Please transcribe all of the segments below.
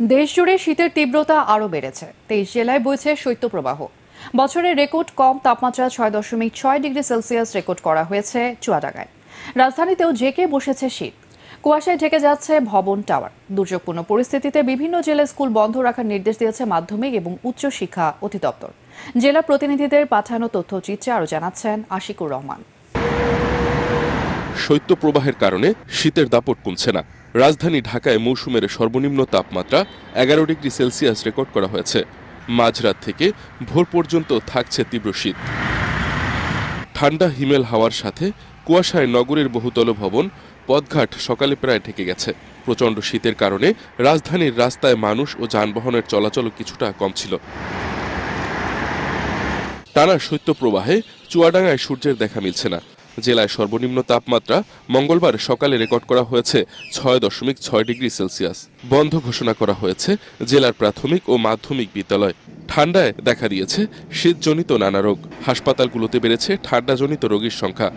দেশজুড়ে শীতের তীব্রতা আরও বেড়েছে। তেইশ জেলায় বইছে শৈত্যপ্রবাহ। বছরের রেকর্ড কম, তাপমাত্রা ছয় দশমিক ছয় ডিগ্রি সেলসিয়াস রেকর্ড করা হয়েছে চুয়াডাঙ্গায়। রাজধানীতেও জেকে বসেছে শীত। কুয়াশায় ঢেকে যাচ্ছে ভবন টাওয়ার। দুর্যোগপূর্ণ পরিস্থিতিতে বিভিন্ন জেলায় স্কুল বন্ধ রাখার নির্দেশ দিয়েছে মাধ্যমিক এবং উচ্চ শিক্ষা অধিদপ্তর। জেলা প্রতিনিধিদের পাঠানো তথ্যচিত্রে আরও জানাচ্ছেন আশিকুর রহমান। শৈত্যপ্রবাহের কারণে শীতের দাপট কমছে না। রাজধানী ঢাকায় মৌসুমের সর্বনিম্ন তাপমাত্রা এগারো ডিগ্রি সেলসিয়াস রেকর্ড করা হয়েছে। মাঝরাত থেকে ভোর পর্যন্ত থাকছে তীব্র শীত। ঠান্ডা হিমেল হাওয়ার সাথে কুয়াশায় নগরের বহুতল ভবন পথঘাট সকালে প্রায় ঢেকে গেছে। প্রচণ্ড শীতের কারণে রাজধানীর রাস্তায় মানুষ ও যানবাহনের চলাচল কিছুটা কম ছিল। টানা শৈত্যপ্রবাহে চুয়াডাঙ্গায় সূর্যের দেখা মিলছে না। জেলায় সর্বনিম্ন তাপমাত্রা মঙ্গলবার সকালে রেকর্ড করা হয়েছে ছয় দশমিক ছয় ডিগ্রি সেলসিয়াস। বন্ধ ঘোষণা করা হয়েছে জেলার প্রাথমিক ও মাধ্যমিক বিদ্যালয়। ঠান্ডায় দেখা দিয়েছে শীতজনিত নানা রোগ। হাসপাতালগুলোতে বেড়েছে ঠান্ডাজনিত রোগীর সংখ্যা।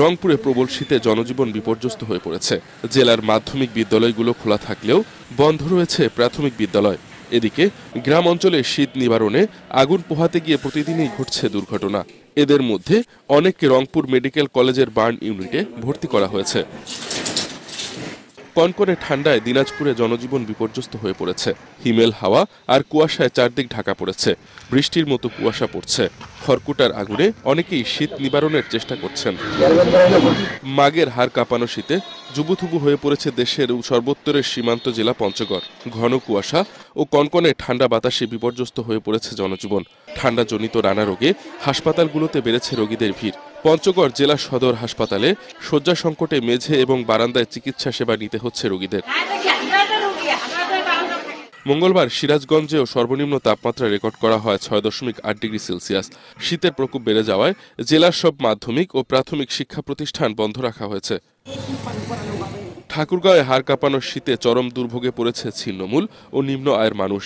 রংপুরে প্রবল শীতে জনজীবন বিপর্যস্ত হয়ে পড়েছে। জেলার মাধ্যমিক বিদ্যালয়গুলো খোলা থাকলেও বন্ধ রয়েছে প্রাথমিক বিদ্যালয়। এদিকে গ্রাম অঞ্চলে শীত নিবারণে আগুন পোহাতে গিয়ে প্রতিদিনই ঘটছে দুর্ঘটনা। এদের মধ্যে অনেককে রংপুর মেডিকেল কলেজের বার্ন ইউনিটে ভর্তি করা হয়েছে। কনকনে ঠান্ডায় দিনাজপুরে জনজীবন বিপর্যস্ত হয়ে পড়েছে। হিমেল হাওয়া আর কুয়াশায় চারদিক ঢাকা পড়েছে। বৃষ্টির মতো কুয়াশা পড়ছে। খড়কুটার আগুনে অনেকেই শীত নিবারণের চেষ্টা করছেন। মাগের হাড় কাঁপানো শীতে জুবুথুবু হয়ে পড়েছে দেশের সর্বোত্তরের সীমান্ত জেলা পঞ্চগড়। ঘন কুয়াশা ও কনকনে ঠান্ডা বাতাসে বিপর্যস্ত হয়ে পড়েছে জনজীবন। ঠান্ডাজনিত নানা রোগে হাসপাতালগুলোতে বেড়েছে রোগীদের ভিড়। পঞ্চগড় জেলা সদর হাসপাতালে শয্যা সংকটে মেঝে এবং বারান্দায় চিকিৎসা সেবা নিতে হচ্ছে রোগীদের। মঙ্গলবার সিরাজগঞ্জেও সর্বনিম্ন তাপমাত্রা রেকর্ড করা হয় ছয় দশমিক আট ডিগ্রি সেলসিয়াস। শীতের প্রকোপ বেড়ে যাওয়ায় জেলার সব মাধ্যমিক ও প্রাথমিক শিক্ষা প্রতিষ্ঠান বন্ধ রাখা হয়েছে। ঠাকুরগাঁওয়ে হাড় কাঁপানোর শীতে চরম দুর্ভোগে পড়েছে ছিন্নমূল ও নিম্ন আয়ের মানুষ।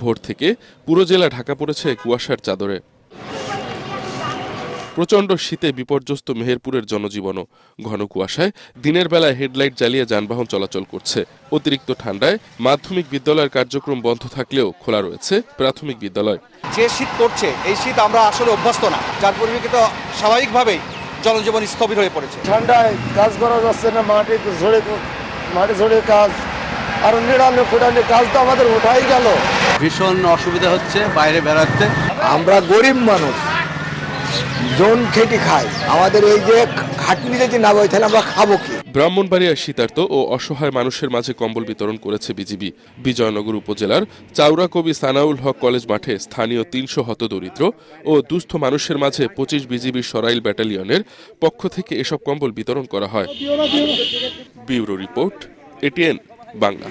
ভোর থেকে পুরো জেলা ঢাকা পড়েছে কুয়াশার চাদরে। প্রচণ্ড শীতে বিপর্যস্ত মেহেরপুরের জনজীবনও ঘন কুয়াশায় দিনের বেলায় হেডলাইট জ্বালিয়ে যানবাহন চলাচল করছে। অতিরিক্ত ঠান্ডায় মাধ্যমিক বিদ্যালয়ের কার্যক্রম বন্ধ থাকলেও খোলা রয়েছে প্রাথমিক বিদ্যালয়। যে শীত পড়ছে এই শীত আমরা আসলে অভ্যস্ত না। যার পরিপ্রেক্ষিতে স্বাভাবিকভাবেই জনজীবন স্থবির হয়ে পড়েছে। ঠান্ডায় কাজ করা যাচ্ছে না মাটি ঝরে মাটি ঝরে কাজ। আর নিড়ালে ফুটালে কাজ তো আমাদের ওঠাই গেল। ভীষণ অসুবিধা হচ্ছে বাইরে বেড়াতে। আমরা গরিব মানুষ। জোন খেটে খাই আমাদের এই যে খাটনি যদি না বই তাহলে আমরা খাব কি? ব্রাহ্মণবাড়িয়া শীতার্ত ও অসহায় মানুষের মাঝে কম্বল বিতরণ করেছে বিজিবি। বিজয়নগর উপজেলার চাউরা কবি সানাউল হক কলেজ মাঠে স্থানীয় তিনশো হতদরিদ্র ও দুস্থ মানুষের মাঝে পঁচিশ বিজিবি সরাইল ব্যাটালিয়নের পক্ষ থেকে এসব কম্বল বিতরণ করা হয়। Bureau report, ATN, Bangla.